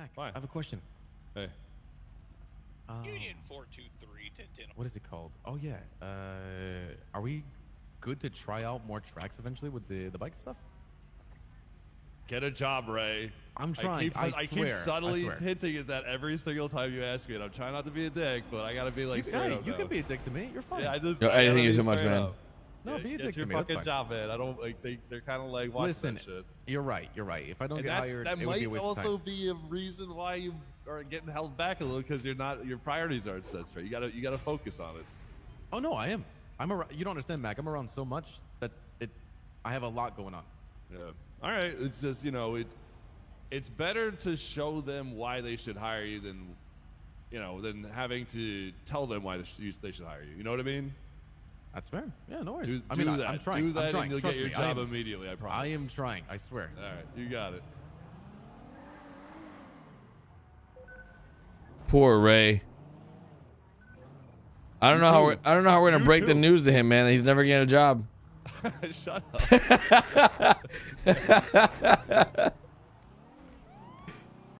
Mac, Fine. I have a question. Hey. Um, Union 423 1010. what is it called? Oh yeah. Uh, are we good to try out more tracks eventually with the the bike stuff? Get a job, Ray. I'm I trying. keep, I, I swear. keep subtly swear. hinting at that every single time you ask me, and I'm trying not to be a dick, but I gotta be like You, straight hey, up. you can be a dick to me. You're fine. Yeah, I just. Yo, I I gotta think you're be too much, man. up. No, Yeah, be a dick your to me. That's fucking fine. job, man. I don't like they. They're kind of like watching Listen, that shit. you're right. You're right. If I don't And get that's, hired, that it would be might a waste of also time. be a reason why you are getting held back a little because you're not your priorities aren't set straight. You gotta you gotta focus on it. Oh no, I am. I'm around. You don't understand, Mac. I'm around so much that it. I have a lot going on. Yeah. All right. It's just you know it. It's better to show them why they should hire you than, you know, than having to tell them why they should, they should hire you. You know what I mean? That's fair. Yeah, no worries. Do, I do mean, I- that. I'm trying. Do that, I'm trying. and you'll Trust get your me, I job am- immediately. I promise. I am trying. I swear. All right. You got it. Poor Ray. I don't know how we're, I don't know how we're gonna You break the news to him, man. He's never getting a job. Shut up.